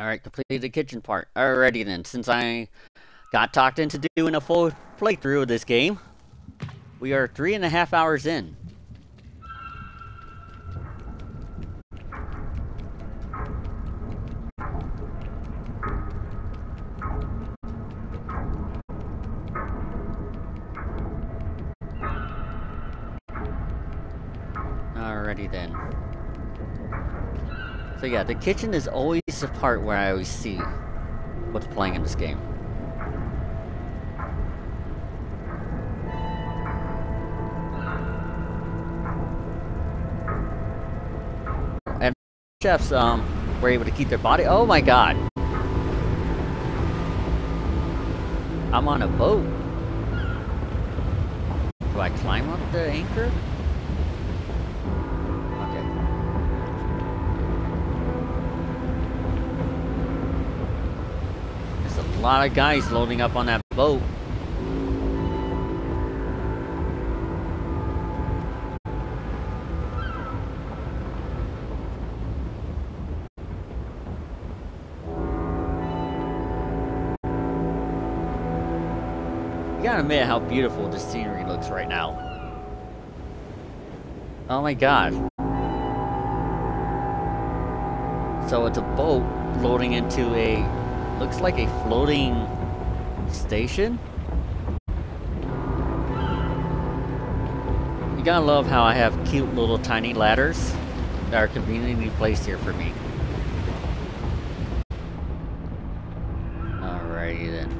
Alright, completed the kitchen part. Alrighty then, since I got talked into doing a full playthrough of this game, we are three and a half hours in. Yeah, the kitchen is always the part where I always see what's playing in this game. And chefs um were able to keep their body. Oh my god. I'm on a boat. Do I climb up the anchor? A lot of guys loading up on that boat. You gotta admit how beautiful the scenery looks right now. Oh my god. So it's a boat loading into a Looks like a floating station. You gotta love how I have cute little tiny ladders that are conveniently placed here for me. Alrighty then.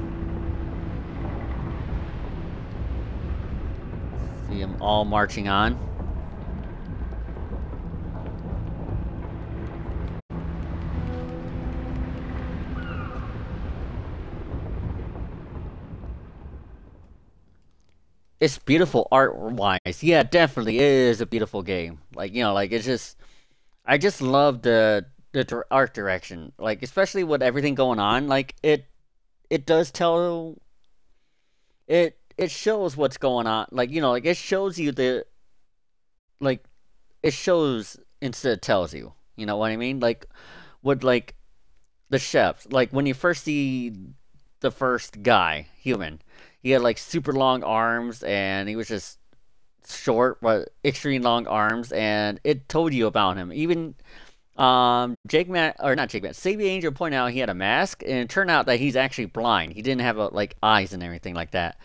See them all marching on. It's beautiful art wise. Yeah, definitely is a beautiful game. Like you know, like it's just, I just love the the art direction. Like especially with everything going on, like it it does tell it it shows what's going on. Like you know, like it shows you the like it shows instead of tells you. You know what I mean? Like with like the chefs. Like when you first see the first guy, human he had like super long arms and he was just short but extremely long arms and it told you about him. Even um jake matt or not jake matt Sabi angel pointed out he had a mask and it turned out that he's actually blind. He didn't have a, like eyes and everything like that.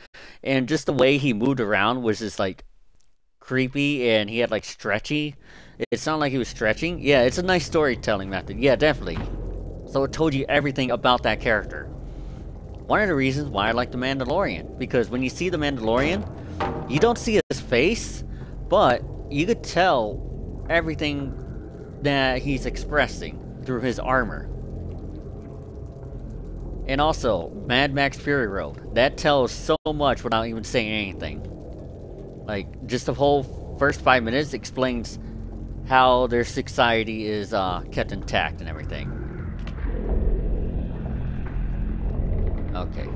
And just the way he moved around was just like creepy and he had like stretchy. It sounded like he was stretching. Yeah it's a nice storytelling method. Yeah definitely. So it told you everything about that character one of the reasons why I like The Mandalorian. Because when you see The Mandalorian, you don't see his face, but you could tell everything that he's expressing through his armor. And also, Mad Max Fury Road. That tells so much without even saying anything. Like, just the whole first five minutes explains how their society is uh, kept intact and everything. Okay.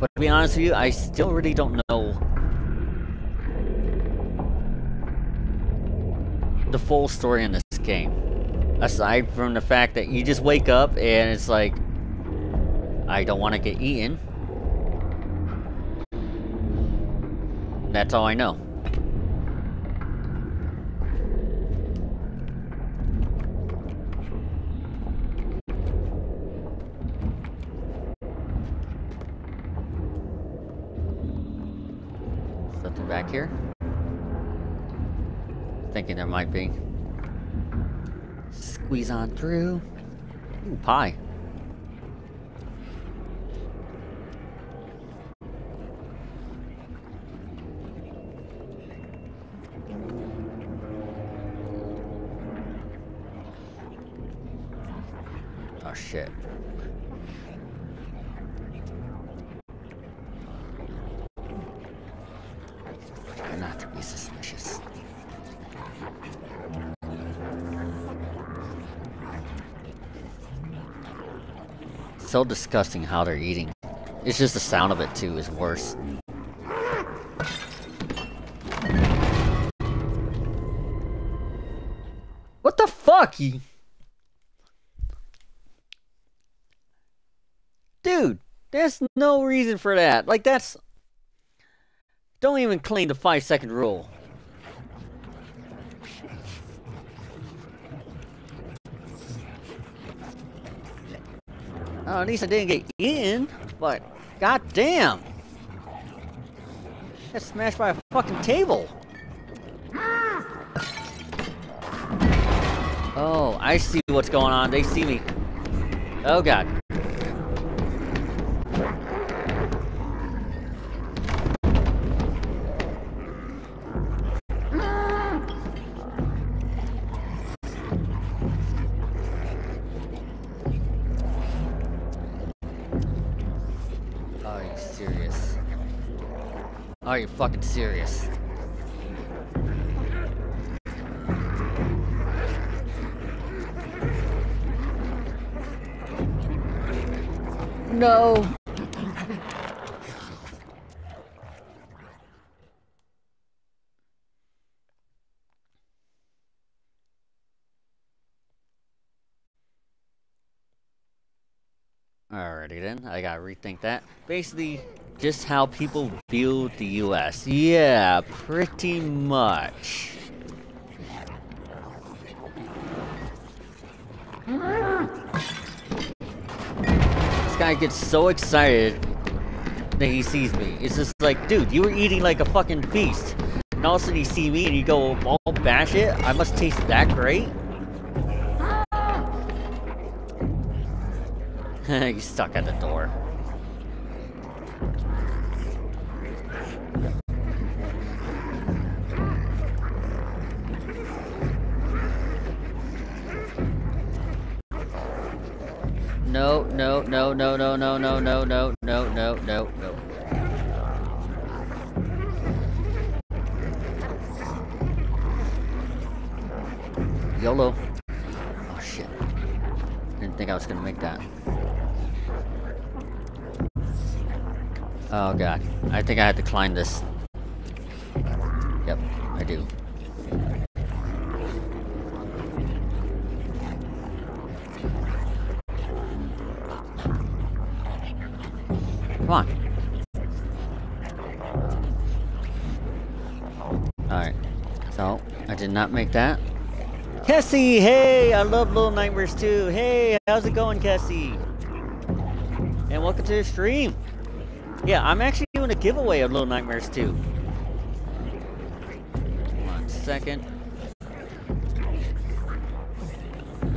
But to be honest with you, I still really don't know the full story in this game. Aside from the fact that you just wake up and it's like, I don't want to get eaten. That's all I know. Something back here? Thinking there might be. Squeeze on through. Ooh, pie. shit. Try not to be suspicious. So disgusting how they're eating. It's just the sound of it too is worse. What the fuck? Dude, there's no reason for that. Like, that's... Don't even claim the 5 second rule. Oh, at least I didn't get in, but goddamn! Got smashed by a fucking table. Oh, I see what's going on. They see me. Oh god. Are you fucking serious? No. Alrighty then, I gotta rethink that. Basically, just how people view the US. Yeah, pretty much. This guy gets so excited that he sees me. It's just like, dude, you were eating like a fucking feast. And all of a sudden you see me and you go all bash it? I must taste that great? He's stuck at the door. No, no, no, no, no, no, no, no, no, no, no, no, no. YOLO. Oh shit. Didn't think I was gonna make that. Oh god. I think I had to climb this. Yep, I do. Come on. Alright. So, I did not make that. Cassie, hey! I love Little Nightmares too. Hey, how's it going, Cassie? And welcome to the stream. Yeah, I'm actually doing a giveaway of Little Nightmares 2. One second.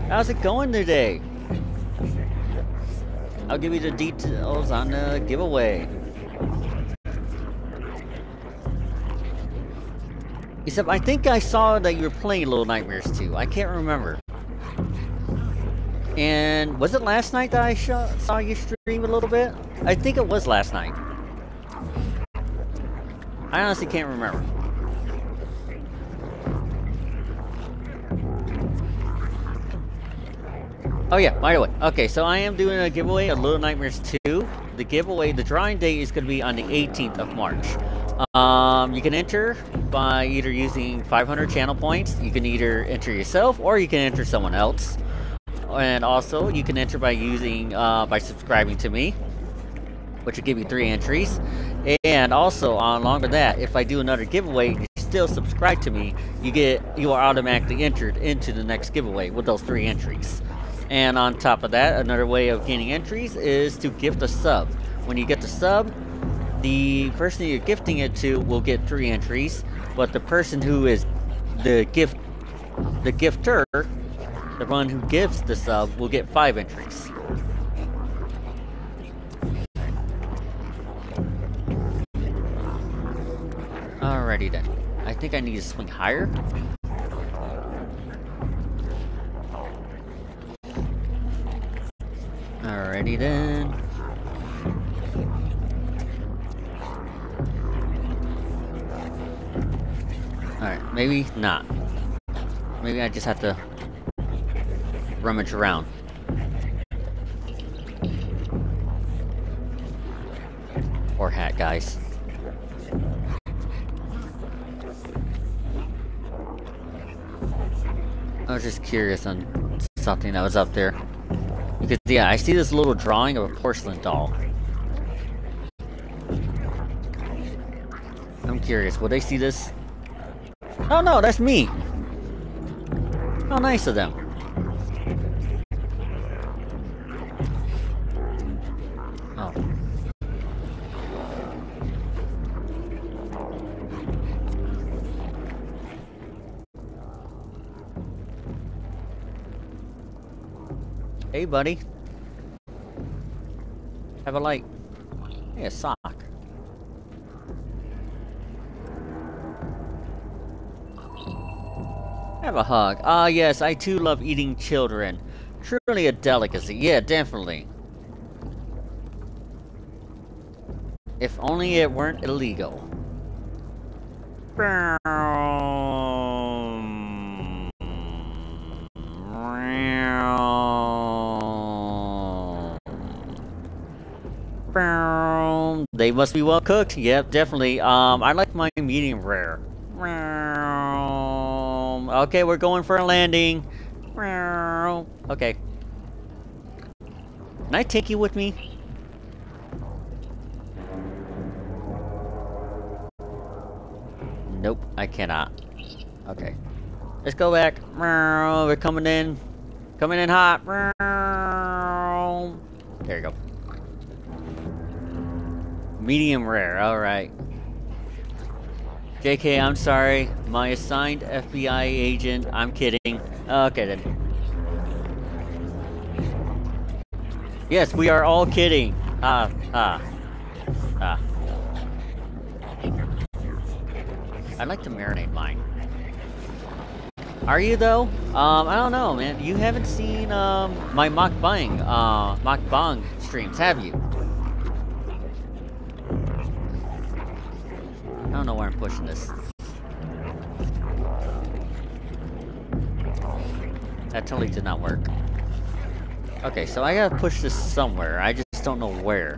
How's it going today? I'll give you the details on the giveaway. Except I think I saw that you were playing Little Nightmares 2. I can't remember. And was it last night that I saw you stream a little bit? I think it was last night. I honestly can't remember. Oh yeah, by the way. Okay, so I am doing a giveaway of Little Nightmares 2. The giveaway, the drawing date is going to be on the 18th of March. Um, you can enter by either using 500 channel points. You can either enter yourself or you can enter someone else. And also, you can enter by using, uh, by subscribing to me, which will give you three entries. And also, along with that, if I do another giveaway, you still subscribe to me, you get, you are automatically entered into the next giveaway with those three entries. And on top of that, another way of gaining entries is to gift a sub. When you get the sub, the person you're gifting it to will get three entries, but the person who is the gift, the gifter, the one who gives the sub, will get five entries. Alrighty then. I think I need to swing higher. Alrighty then. Alright, maybe not. Maybe I just have to rummage around. poor hat, guys. I was just curious on something that was up there. Because, yeah, I see this little drawing of a porcelain doll. I'm curious, will they see this? Oh no, that's me! How nice of them. Hey, buddy. Have a light. Hey, a sock. Have a hug. Ah, yes, I too love eating children. Truly a delicacy. Yeah, definitely. If only it weren't illegal. They must be well cooked. Yep, definitely. Um, I like my medium rare. Okay, we're going for a landing. Okay. Can I take you with me? Nope, I cannot. Okay. Let's go back. We're coming in. Coming in hot. There you go. Medium rare, alright. JK, I'm sorry. My assigned FBI agent. I'm kidding. Okay then. Yes, we are all kidding. Ah, ah. Ah. I'd like to marinate mine. Are you though? Um, I don't know, man. You haven't seen um my mock mukbang, uh, mock mukbang streams, have you? Don't know where I'm pushing this. That totally did not work. Okay, so I gotta push this somewhere. I just don't know where.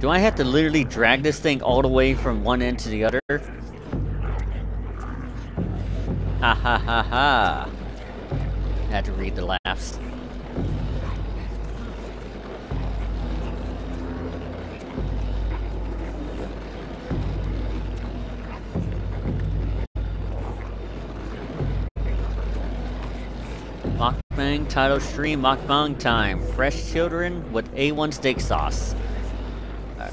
Do I have to literally drag this thing all the way from one end to the other? Ha ha ha ha. Had to read the laughs. Mukbang title stream mukbang time. Fresh children with A1 steak sauce. Alright.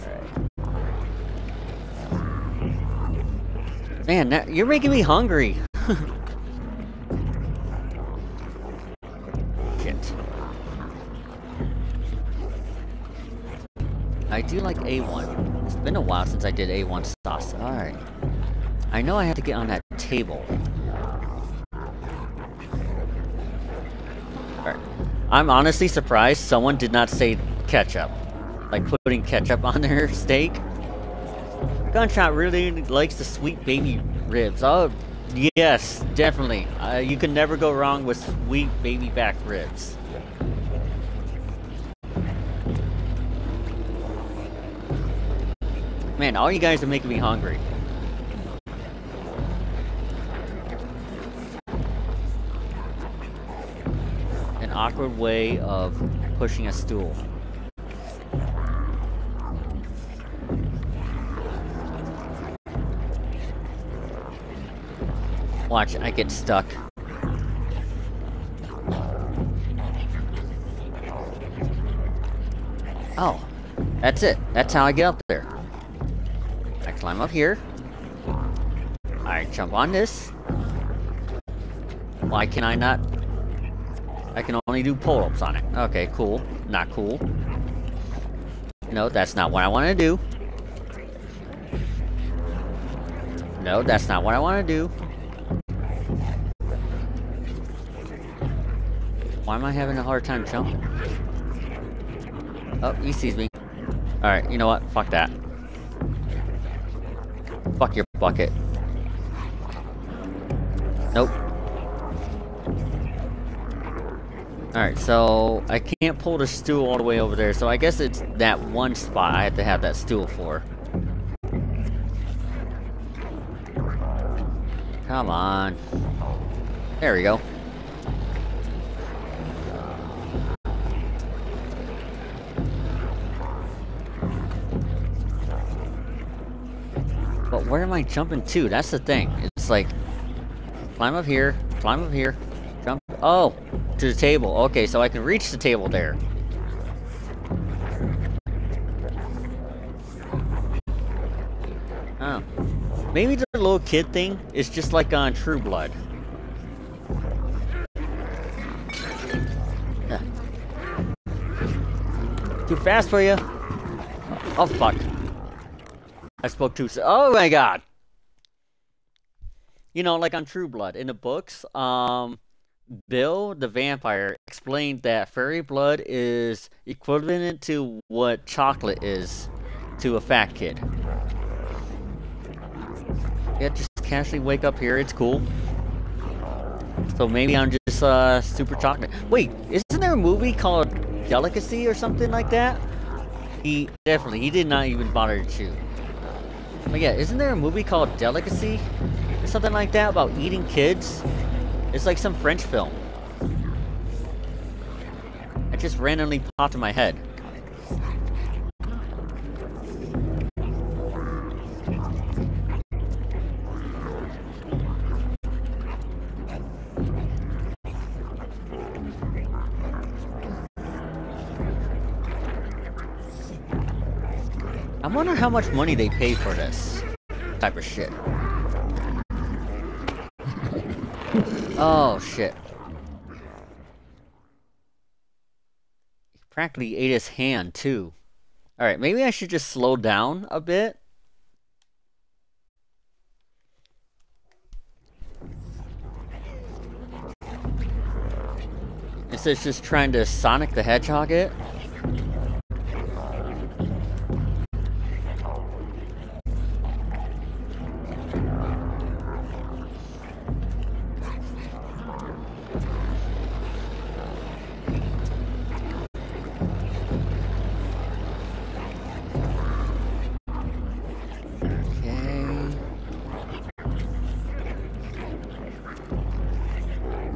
Man, that, you're making me hungry. Shit. I do like A1. It's been a while since I did A1 sauce. Alright. I know I have to get on that table. I'm honestly surprised someone did not say ketchup. Like putting ketchup on their steak. Gunshot really likes the sweet baby ribs. Oh, yes, definitely. Uh, you can never go wrong with sweet baby back ribs. Man, all you guys are making me hungry. Awkward way of pushing a stool. Watch, I get stuck. Oh, that's it. That's how I get up there. I climb up here. I jump on this. Why can I not? I can only do pull-ups on it. Okay, cool. Not cool. No, that's not what I want to do. No, that's not what I want to do. Why am I having a hard time jumping? Oh, he sees me. Alright, you know what? Fuck that. Fuck your bucket. Nope. Alright, so I can't pull the stool all the way over there, so I guess it's that one spot I have to have that stool for. Come on. There we go. But where am I jumping to? That's the thing. It's like, climb up here, climb up here, jump. Oh, to the table. Okay, so I can reach the table there. Oh. Maybe the little kid thing is just like on True Blood. Too fast for you? Oh, fuck. I spoke too soon. Oh my god! You know, like on True Blood, in the books, um, Bill, the vampire, explained that fairy blood is equivalent to what chocolate is to a fat kid. Yeah, just casually wake up here, it's cool. So maybe I'm just, uh, super chocolate. Wait, isn't there a movie called Delicacy or something like that? He, definitely, he did not even bother to chew. But yeah, isn't there a movie called Delicacy? Or something like that about eating kids? It's like some French film. It just randomly popped in my head. I wonder how much money they pay for this type of shit. Oh, shit. He practically ate his hand, too. Alright, maybe I should just slow down a bit. Instead of just trying to Sonic the Hedgehog it.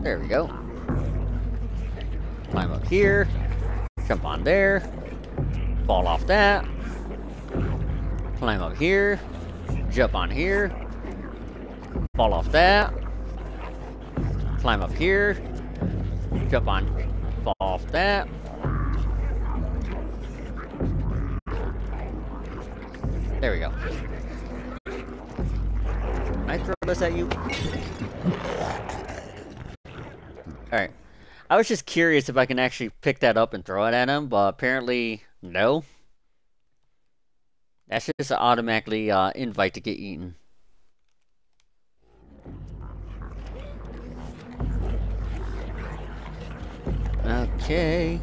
There we go. Climb up here. Jump on there. Fall off that. Climb up here. Jump on here. Fall off that. Climb up here. Jump on. Fall off that. There we go. Can I throw this at you? Alright. I was just curious if I can actually pick that up and throw it at him, but apparently, no. That's just automatically uh, invite to get eaten. Okay.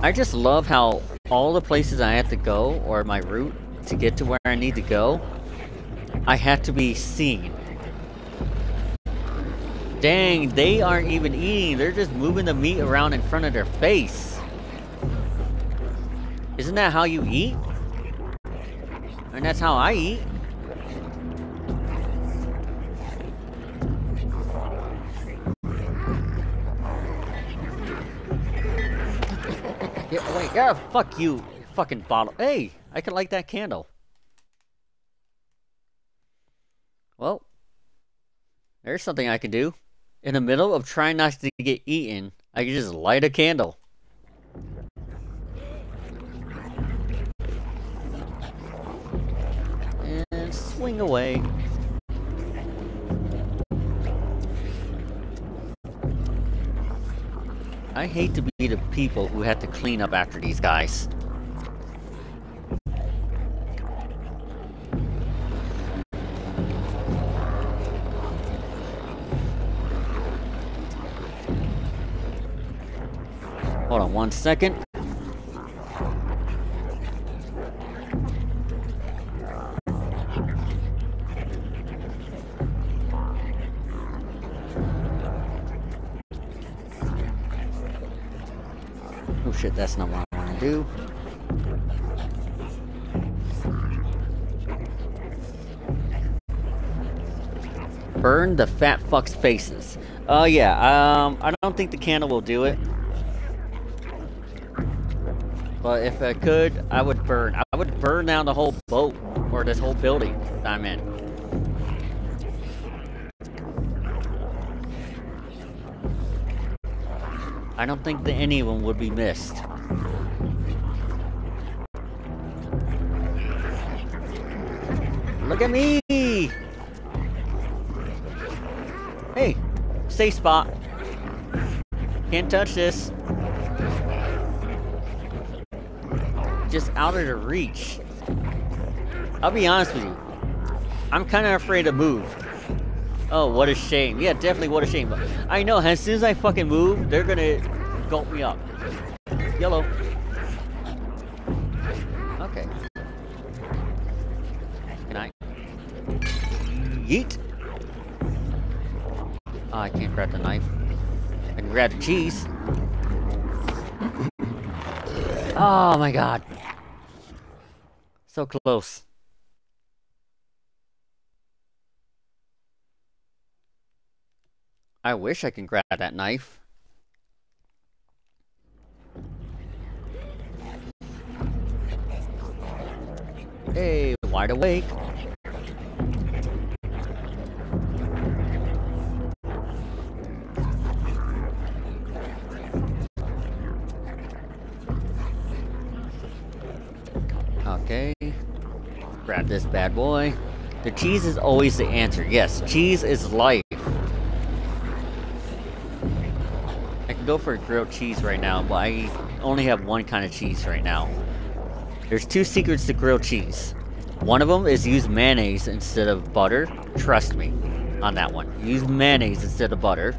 I just love how all the places I have to go, or my route to get to where I need to go, I have to be seen. Dang, they aren't even eating. They're just moving the meat around in front of their face. Isn't that how you eat? And that's how I eat. Yeah, wait, yeah, fuck you, fucking bottle. Hey, I can light that candle. Well, there's something I can do. In the middle of trying not to get eaten, I can just light a candle. And swing away. I hate to be the people who have to clean up after these guys. Hold on one second. Oh shit, that's not what I want to do. Burn the fat fuck's faces. Oh uh, yeah, um, I don't think the candle will do it. But if I could, I would burn. I would burn down the whole boat, or this whole building I'm in. I don't think that anyone would be missed. Look at me! Hey, safe spot. Can't touch this. Just out of the reach. I'll be honest with you. I'm kind of afraid to move. Oh, what a shame. Yeah, definitely what a shame. But I know, as soon as I fucking move, they're gonna gulp me up. Yellow. Okay. Can I? Yeet. Oh, I can't grab the knife. I can grab the cheese. Oh my god. So close. I wish I can grab that knife. Hey, wide awake. Okay. Grab this bad boy. The cheese is always the answer. Yes, cheese is life. I can go for a grilled cheese right now, but I only have one kind of cheese right now. There's two secrets to grilled cheese. One of them is use mayonnaise instead of butter. Trust me on that one. Use mayonnaise instead of butter.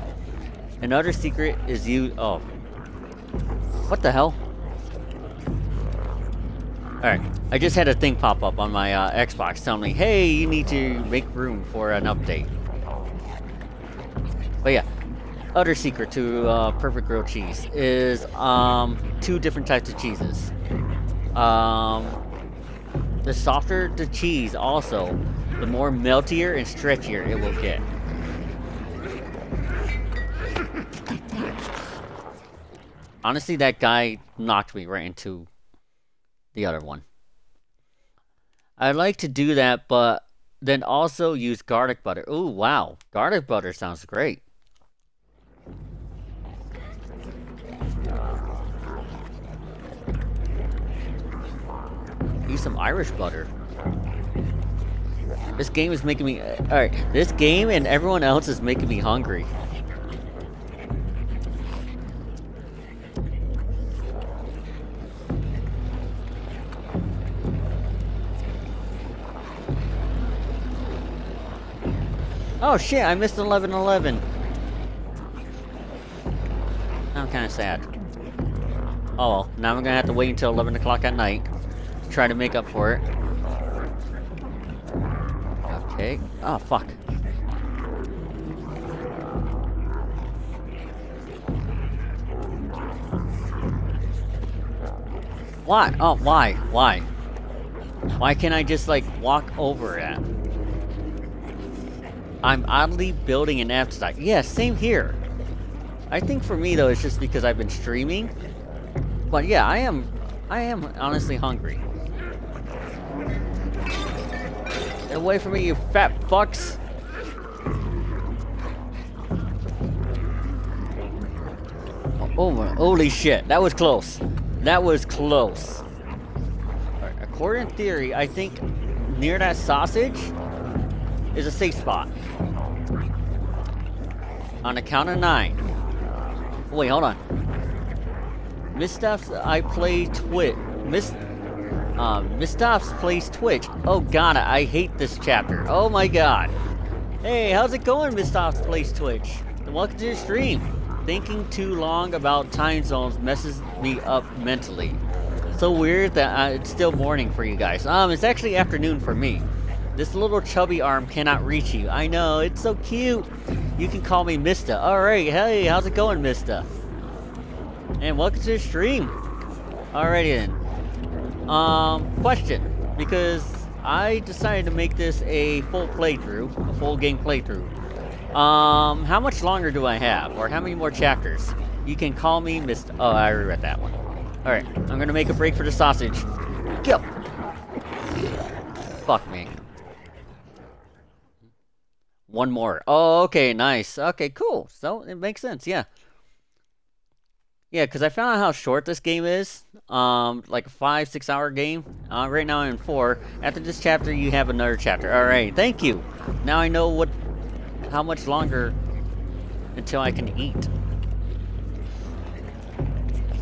Another secret is use... Oh. What the hell? Alright, I just had a thing pop up on my uh, Xbox telling me, hey, you need to make room for an update. But yeah, other secret to uh, perfect grilled cheese is um, two different types of cheeses. Um, the softer the cheese, also, the more meltier and stretchier it will get. Honestly, that guy knocked me right into the other one. I'd like to do that, but then also use garlic butter. Oh, wow. Garlic butter sounds great. Use some Irish butter. This game is making me... Alright, this game and everyone else is making me hungry. Oh shit, I missed 11-11. I'm kind of sad. Oh now I'm gonna have to wait until 11 o'clock at night try to make up for it. Okay. Oh, fuck. Why? Oh, why? Why? Why can't I just, like, walk over it? I'm oddly building an stack. Yeah, same here. I think for me, though, it's just because I've been streaming. But yeah, I am... I am honestly hungry. Get away from me, you fat fucks! Oh, my, holy shit, that was close. That was close. Right, according to theory, I think near that sausage is a safe spot. On the count of nine. Wait, hold on. Missteps I play Twitch. Miss Mistoff's plays Twitch. Oh god, I hate this chapter. Oh my god. Hey, how's it going, Mistoff's plays Twitch? welcome to the stream. Thinking too long about time zones messes me up mentally. So weird that uh, it's still morning for you guys. Um, it's actually afternoon for me. This little chubby arm cannot reach you. I know, it's so cute. You can call me Mista. Alright, hey, how's it going, Mista? And welcome to the stream. Alrighty then. Um, question. Because I decided to make this a full playthrough, a full game playthrough. Um, how much longer do I have? Or how many more chapters? You can call me Mr. Oh, I read that one. Alright, I'm gonna make a break for the sausage. Go! Fuck me. One more. Oh, okay, nice. Okay, cool. So, it makes sense, yeah. Yeah, because I found out how short this game is. Um, like a five, six hour game. Uh, right now I'm in four. After this chapter, you have another chapter. Alright, thank you. Now I know what, how much longer until I can eat.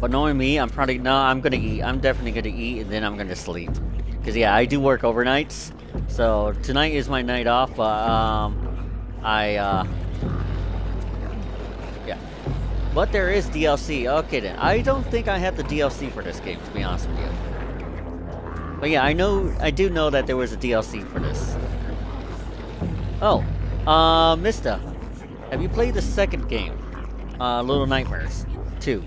But knowing me, I'm probably, no, I'm gonna eat. I'm definitely gonna eat and then I'm gonna sleep. Because yeah, I do work overnights. So tonight is my night off, but um, I, uh, but there is DLC. Okay then. I don't think I have the DLC for this game, to be honest with you. But yeah, I know, I do know that there was a DLC for this. Oh, uh, Mista, have you played the second game? Uh, Little Nightmares 2.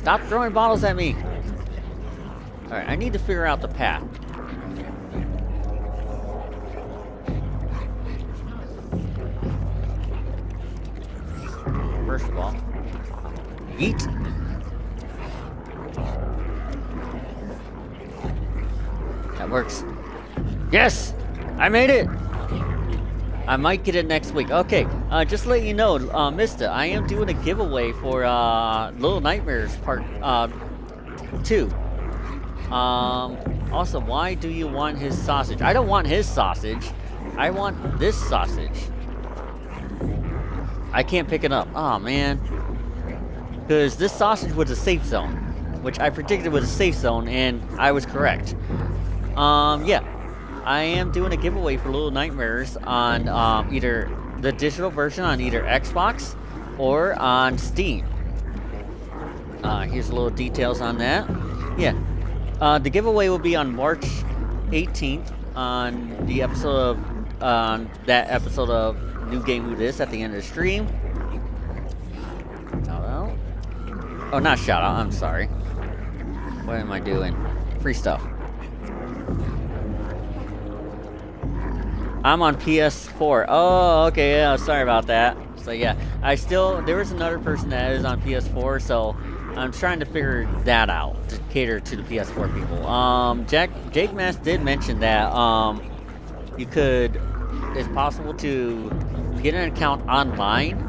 Stop throwing bottles at me! Alright, I need to figure out the path. First of all, eat. That works. Yes! I made it! I might get it next week. Okay, uh, just let you know, uh, Mista, I am doing a giveaway for uh, Little Nightmares Part uh, 2. Um, also, why do you want his sausage? I don't want his sausage. I want this sausage. I can't pick it up. Oh, man. Because this sausage was a safe zone. Which I predicted was a safe zone, and I was correct. Um, yeah. I am doing a giveaway for Little Nightmares on um, either the digital version on either Xbox or on Steam. Uh, here's a little details on that. Yeah, uh, the giveaway will be on March 18th on the episode of on that episode of New Game Who Dis at the end of the stream. Shout out. Oh, not shout out. I'm sorry. What am I doing? Free stuff. I'm on PS4. Oh, okay. Yeah, sorry about that. So yeah, I still there was another person that is on PS4, so I'm trying to figure that out to cater to the PS4 people. Um, Jack Jake Mass did mention that um, you could. It's possible to get an account online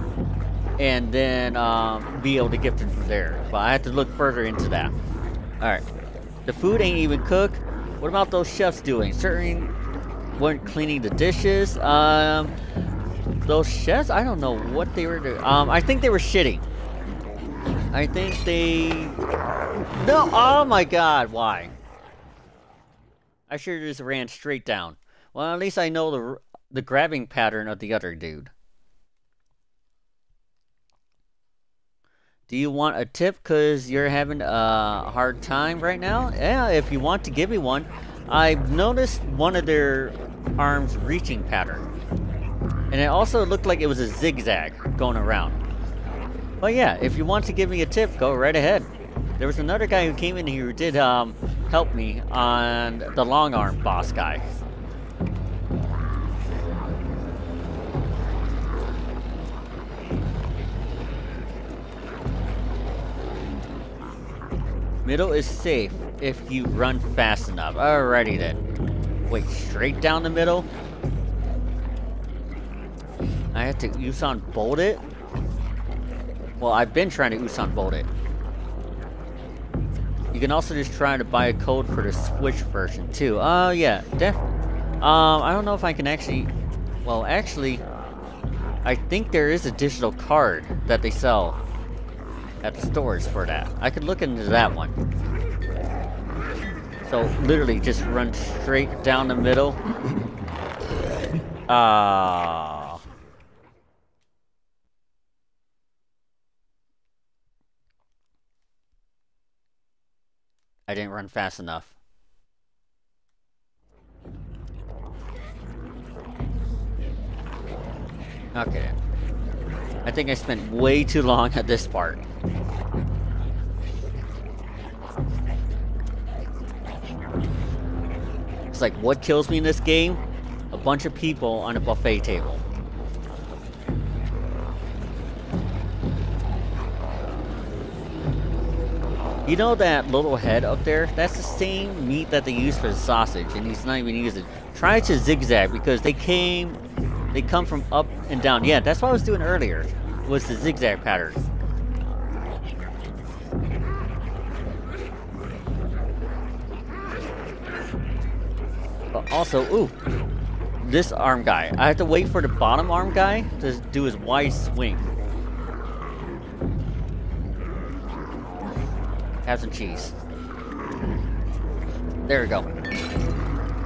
and then um, be able to gift it from there. But I have to look further into that. All right, the food ain't even cooked. What about those chefs doing? Certainly weren't cleaning the dishes. Um, those chefs, I don't know what they were doing. Um, I think they were shitting. I think they... No! Oh my god, why? I sure just ran straight down. Well, at least I know the, the grabbing pattern of the other dude. Do you want a tip because you're having a hard time right now? Yeah, if you want to give me one. I've noticed one of their arms reaching pattern. And it also looked like it was a zigzag going around. But yeah, if you want to give me a tip, go right ahead. There was another guy who came in here who did um, help me on the long arm boss guy. Middle is safe if you run fast enough. Alrighty then. Wait, straight down the middle? I have to Usain Bolt it? Well, I've been trying to Usain Bolt it. You can also just try to buy a code for the Switch version too. Oh uh, yeah, definitely. Um, I don't know if I can actually. Well, actually, I think there is a digital card that they sell at the stores for that. I could look into that one. So literally just run straight down the middle. Ah. Uh, I didn't run fast enough. Okay. I think I spent way too long at this part. It's like, what kills me in this game? A bunch of people on a buffet table. You know that little head up there? That's the same meat that they use for the sausage, and he's not even using it. Try to zigzag because they came, they come from up and down. Yeah, that's what I was doing earlier, was the zigzag pattern. Also, ooh, this arm guy. I have to wait for the bottom arm guy to do his wide swing. Have some cheese. There we go.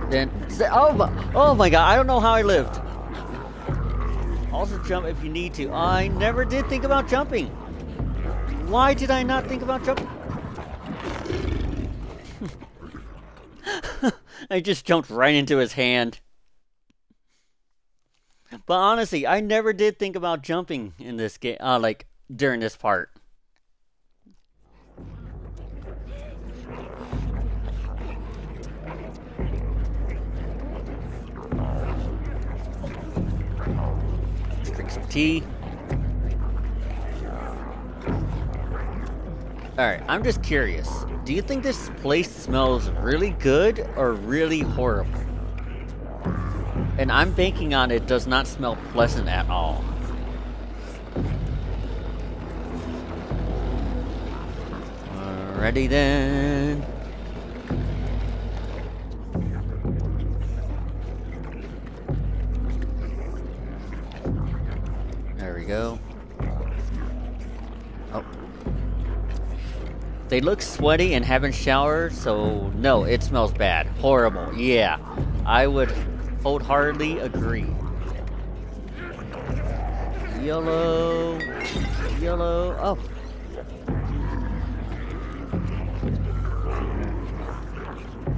Then, oh my, oh my god, I don't know how I lived. Also jump if you need to. I never did think about jumping. Why did I not think about jumping? I just jumped right into his hand. But honestly, I never did think about jumping in this game, uh, like, during this part. drink some tea. Alright, I'm just curious. Do you think this place smells really good or really horrible? And I'm banking on it does not smell pleasant at all. Alrighty then. They look sweaty and haven't showered, so no, it smells bad. Horrible. Yeah. I would wholeheartedly agree. Yellow. Yellow. Oh.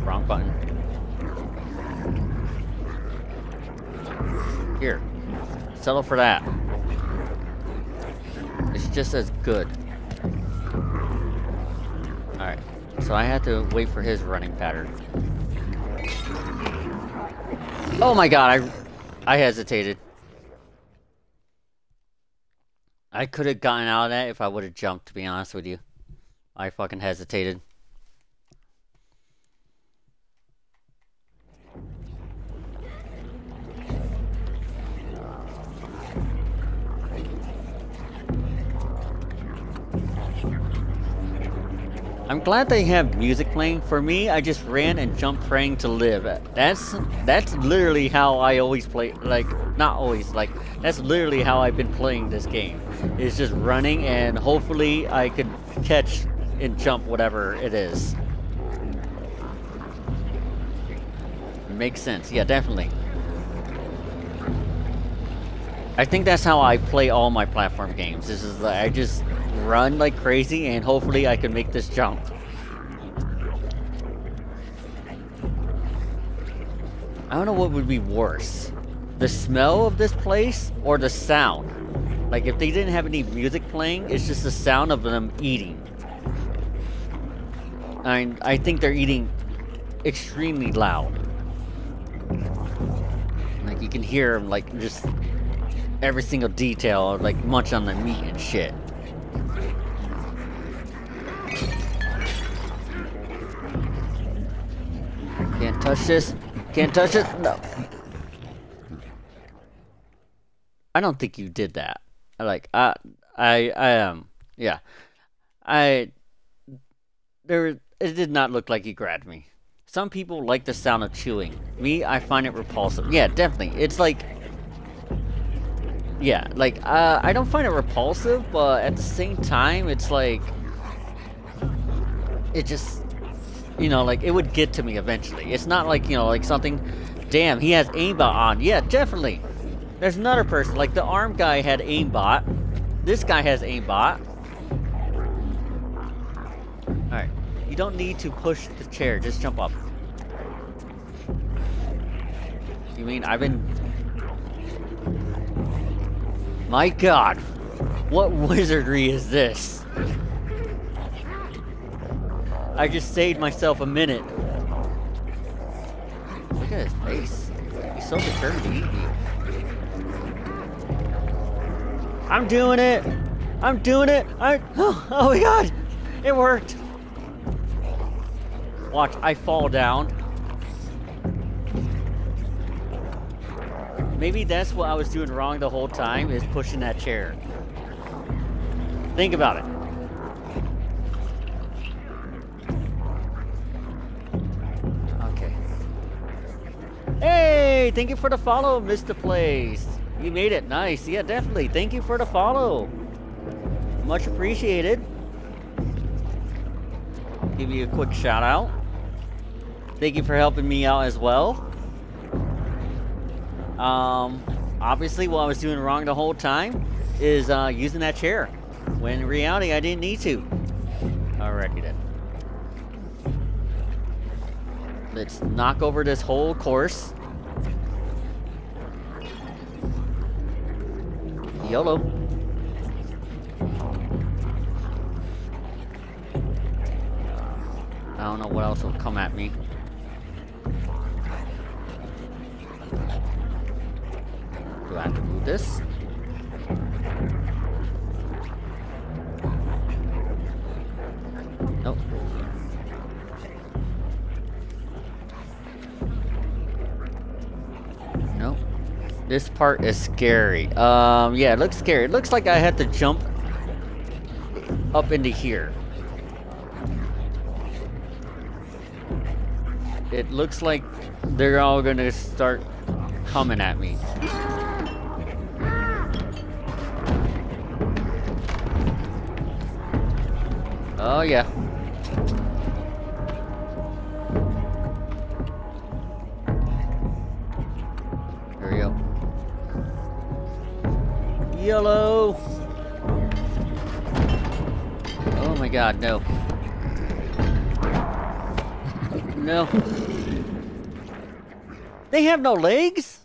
Wrong button. Here. Settle for that. It's just as good. Alright. So I have to wait for his running pattern. Oh my god, I I hesitated. I could have gotten out of that if I would have jumped, to be honest with you. I fucking hesitated. I'm glad they have music playing. For me, I just ran and jumped praying to live. That's that's literally how I always play like not always like that's literally how I've been playing this game. It's just running and hopefully I could catch and jump whatever it is. Makes sense. Yeah, definitely. I think that's how I play all my platform games. This is like, I just run like crazy and hopefully I can make this jump. I don't know what would be worse. The smell of this place or the sound. Like if they didn't have any music playing, it's just the sound of them eating. I I think they're eating extremely loud. Like you can hear them like just every single detail, like munch on the meat and shit. Touch this. Can't touch it. No. I don't think you did that. Like I, I, I um, yeah, I. There, it did not look like he grabbed me. Some people like the sound of chewing. Me, I find it repulsive. Yeah, definitely. It's like yeah, like, uh, I don't find it repulsive, but at the same time, it's like, it just, you know, like, it would get to me eventually. It's not like, you know, like something, damn, he has aimbot on. Yeah, definitely. There's another person, like, the arm guy had aimbot. This guy has aimbot. Alright, you don't need to push the chair, just jump up. You mean I've been My god. What wizardry is this? I just saved myself a minute. Look at his face. He's so determined to eat me. I'm doing it! I'm doing it! I oh, oh my god! It worked! Watch, I fall down. Maybe that's what I was doing wrong the whole time, is pushing that chair. Think about it. Thank you for the follow, Mr. Plays. You made it. Nice. Yeah, definitely. Thank you for the follow. Much appreciated. Give you a quick shout out. Thank you for helping me out as well. Um, obviously, what I was doing wrong the whole time is uh, using that chair. When in reality, I didn't need to. Alrighty then. Let's knock over this whole course. YOLO. I don't know what else will come at me. Do I have to move this? Nope. Nope. This part is scary. Um, yeah, it looks scary. It looks like I had to jump up into here. It looks like they're all gonna start coming at me. Oh yeah. They have no legs?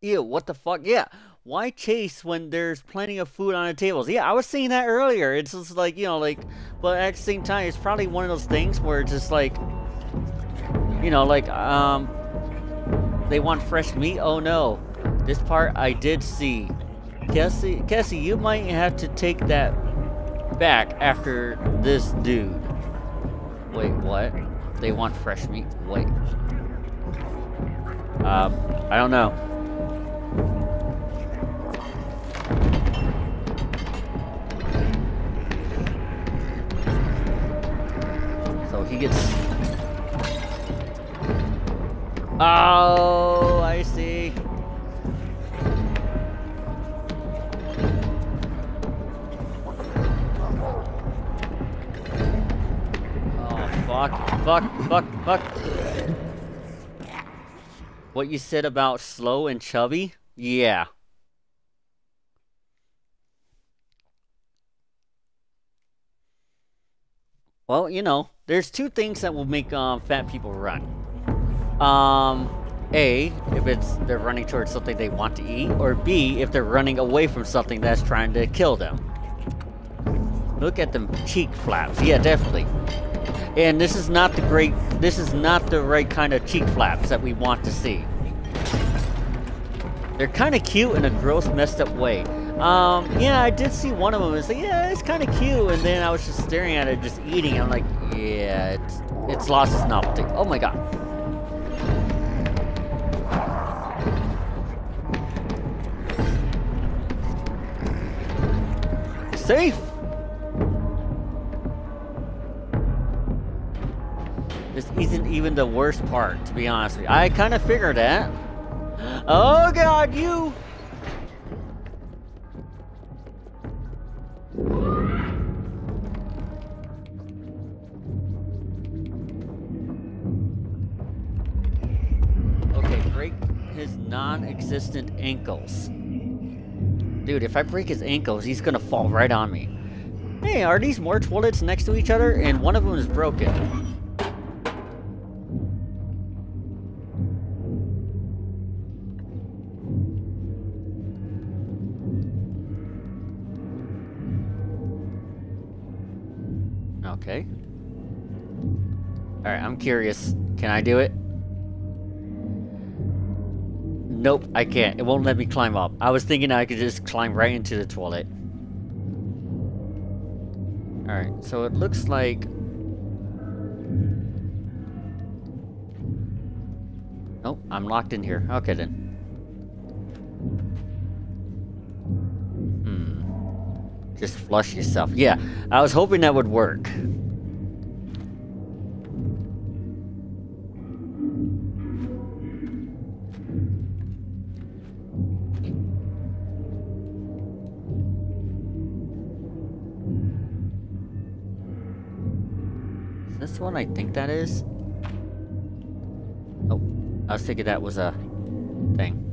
Ew, what the fuck? Yeah. Why chase when there's plenty of food on the tables? Yeah, I was saying that earlier. It's just like, you know, like, but at the same time, it's probably one of those things where it's just like, you know, like, um, they want fresh meat? Oh no. This part I did see. Cassie, Cassie, you might have to take that back after this dude. Wait, what? They want fresh meat? Wait. Um, I don't know. So he gets... Oh, I see. Fuck, fuck, fuck. What you said about slow and chubby? Yeah. Well, you know, there's two things that will make um, fat people run. Um, A, if it's they're running towards something they want to eat, or B, if they're running away from something that's trying to kill them. Look at them cheek flaps. Yeah, definitely. And this is not the great, this is not the right kind of cheek flaps that we want to see. They're kind of cute in a gross, messed up way. Um, yeah, I did see one of them. It's like, yeah, it's kind of cute. And then I was just staring at it, just eating. I'm like, yeah, it's, it's lost its novelty. Oh my god. Safe! This isn't even the worst part, to be honest with you. I kind of figured that. Oh god, you! Okay, break his non-existent ankles. Dude, if I break his ankles, he's gonna fall right on me. Hey, are these more toilets next to each other? And one of them is broken. Curious. Can I do it? Nope, I can't. It won't let me climb up. I was thinking I could just climb right into the toilet. Alright, so it looks like... Nope, I'm locked in here. Okay then. Hmm. Just flush yourself. Yeah, I was hoping that would work. I think that is? Oh, I was thinking that was a thing.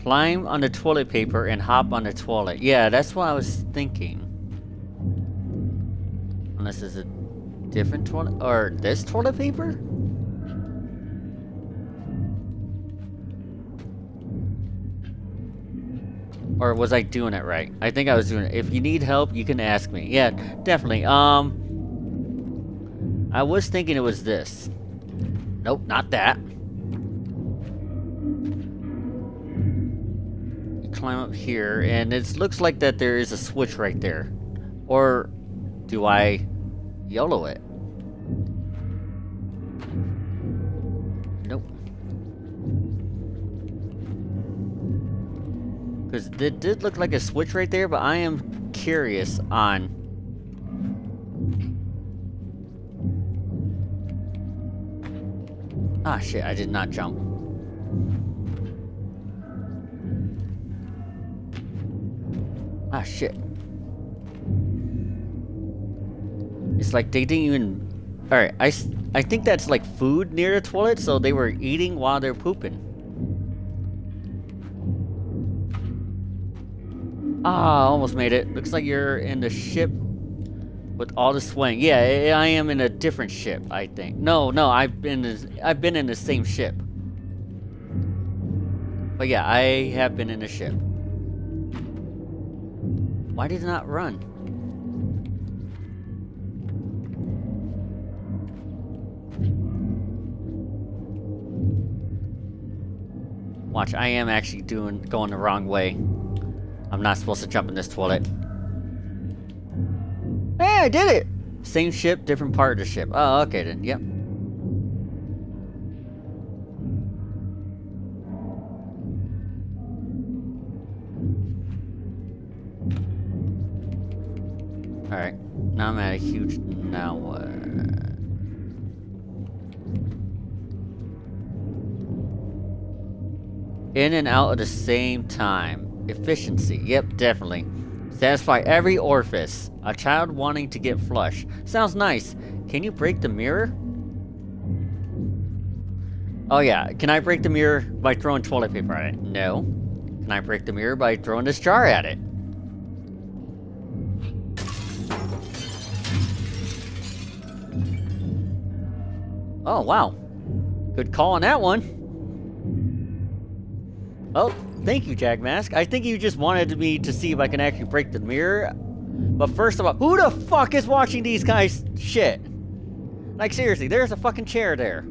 Climb on the toilet paper and hop on the toilet. Yeah, that's what I was thinking. Unless it's a different toilet, or this toilet paper? Or was I doing it right? I think I was doing it. If you need help, you can ask me. Yeah, definitely. Um, I was thinking it was this. Nope, not that. You climb up here, and it looks like that there is a switch right there. Or do I YOLO it? Nope. Because it did look like a switch right there, but I am curious on... Ah, shit, I did not jump. Ah, shit. It's like they didn't even... Alright, I, I think that's like food near the toilet, so they were eating while they're pooping. Ah, almost made it. Looks like you're in the ship with all the swing. Yeah, I am in a different ship, I think. No, no, I've been I've been in the same ship. But yeah, I have been in a ship. Why did it not run? Watch, I am actually doing going the wrong way. I'm not supposed to jump in this toilet. I did it! Same ship, different part of the ship. Oh, okay then, yep. Alright, now I'm at a huge... now what? In and out at the same time. Efficiency, yep, definitely. Satisfy every orifice. A child wanting to get flush. Sounds nice. Can you break the mirror? Oh yeah, can I break the mirror by throwing toilet paper at it? No. Can I break the mirror by throwing this jar at it? Oh, wow. Good call on that one. Oh, thank you, Jack Mask. I think you just wanted me to see if I can actually break the mirror. But first of all, who the fuck is watching these guys shit? Like, seriously, there's a fucking chair there.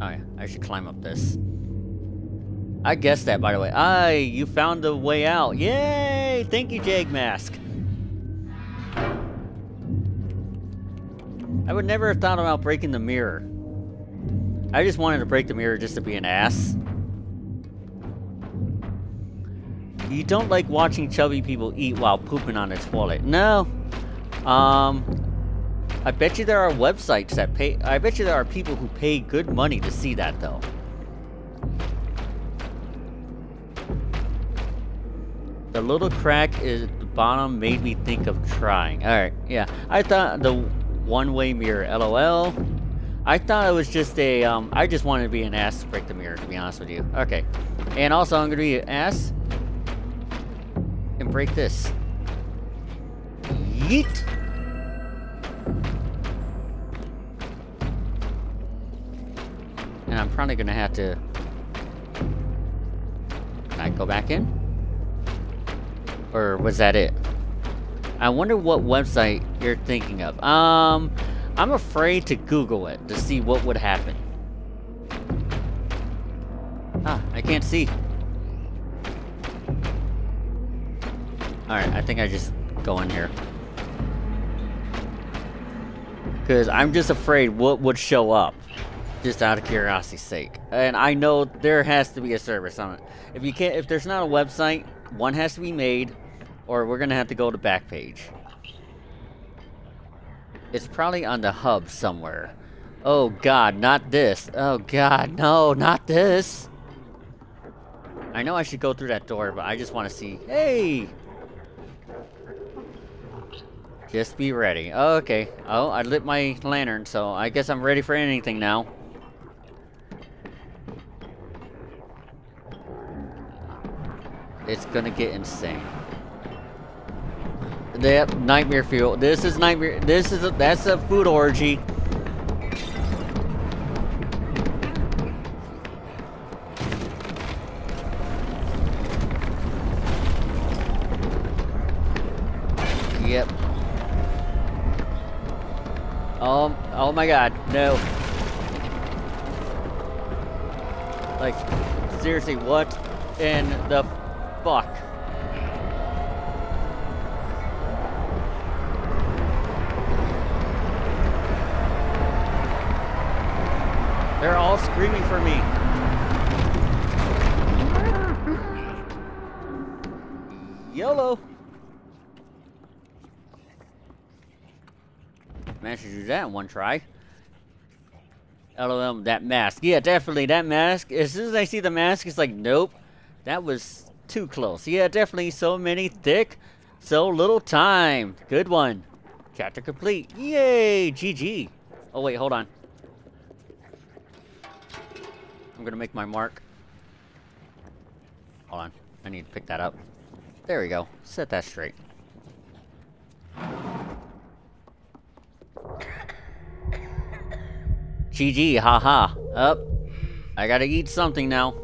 Oh yeah, I should climb up this. I guessed that, by the way. Aye, you found the way out. Yay! Thank you, Jag Mask. I would never have thought about breaking the mirror. I just wanted to break the mirror just to be an ass. You don't like watching chubby people eat while pooping on the toilet. No. Um, I bet you there are websites that pay... I bet you there are people who pay good money to see that, though. The little crack is at the bottom made me think of trying. Alright, yeah. I thought the one-way mirror, lol. I thought it was just a, um, I just wanted to be an ass to break the mirror, to be honest with you. Okay. And also, I'm going to be an ass and break this. Yeet! And I'm probably going to have to... Can I Go back in? Or was that it? I wonder what website you're thinking of. Um, I'm afraid to Google it to see what would happen. Ah, I can't see. Alright, I think I just go in here. Because I'm just afraid what would show up. Just out of curiosity's sake. And I know there has to be a service on it. If you can't, if there's not a website, one has to be made, or we're gonna have to go to Backpage. It's probably on the hub somewhere. Oh god, not this. Oh god, no, not this. I know I should go through that door, but I just want to see. Hey! Just be ready. Oh, okay. Oh, I lit my lantern, so I guess I'm ready for anything now. It's gonna get insane. Yep, nightmare fuel. This is nightmare. This is a, that's a food orgy. Yep. Oh, oh my god, no. Like, seriously, what in the fuck? They're all screaming for me. YOLO! Managed to do that in one try. LOL, that mask. Yeah, definitely, that mask. As soon as I see the mask, it's like, nope. That was too close. Yeah, definitely, so many thick, so little time. Good one. Chapter complete. Yay, GG. Oh, wait, hold on. I'm gonna make my mark. Hold on. I need to pick that up. There we go. Set that straight. GG, haha. Up. I gotta eat something now.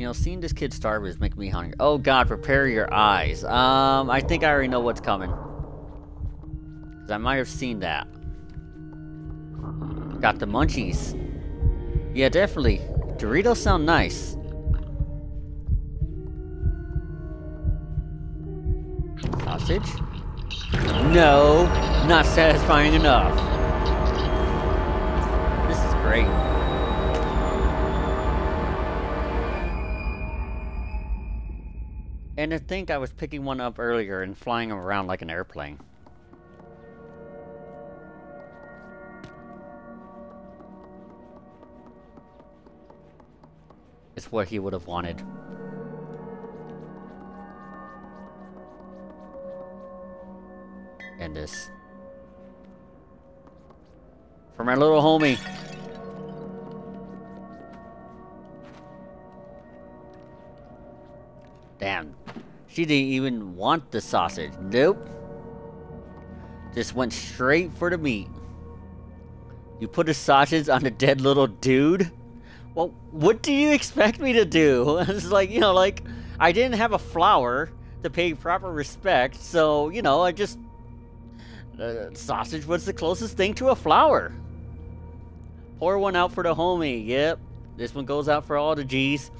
You know, seeing this kid starve is making me hungry. Oh god, prepare your eyes. Um, I think I already know what's coming. Because I might have seen that. Got the munchies. Yeah, definitely. Doritos sound nice. Sausage? No, not satisfying enough. This is great. And to think I was picking one up earlier and flying them around like an airplane. It's what he would have wanted. And this. For my little homie. Damn. She didn't even want the sausage. Nope. Just went straight for the meat. You put a sausage on a dead little dude? Well, what do you expect me to do? it's like, you know, like, I didn't have a flower to pay proper respect, so, you know, I just... Uh, sausage was the closest thing to a flower. Pour one out for the homie. Yep. This one goes out for all the G's.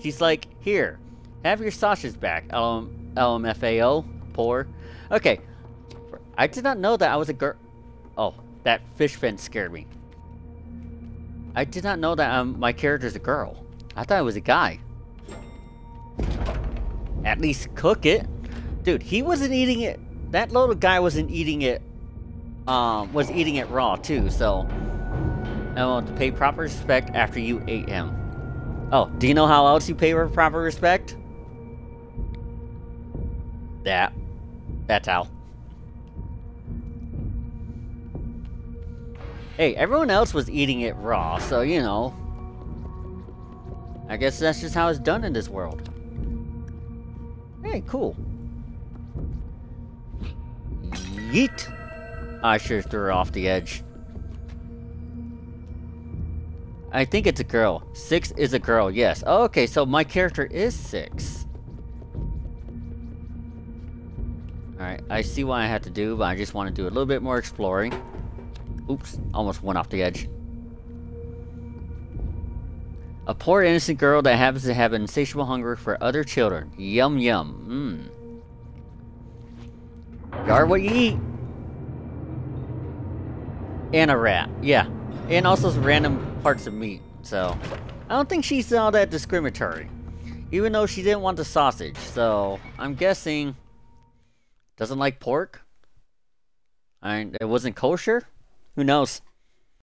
She's like, here, have your sausage back, LM LMFAO. Poor. Okay. I did not know that I was a girl. Oh, that fish fin scared me. I did not know that um, my character's a girl. I thought it was a guy. At least cook it. Dude, he wasn't eating it. That little guy wasn't eating it. Um, was eating it raw too, so. I want to pay proper respect after you ate him. Oh, do you know how else you pay proper respect? That. That's how. Hey, everyone else was eating it raw, so, you know. I guess that's just how it's done in this world. Hey, cool. Yeet! I sure threw her off the edge. I think it's a girl. Six is a girl, yes. Oh, okay, so my character is six. Alright, I see what I have to do, but I just want to do a little bit more exploring. Oops, almost went off the edge. A poor innocent girl that happens to have an insatiable hunger for other children. Yum yum. Mmm. Guard what you eat. And a rat. Yeah. And also some random parts of meat. So, I don't think she's all that discriminatory. Even though she didn't want the sausage. So, I'm guessing... Doesn't like pork? I it wasn't kosher? Who knows?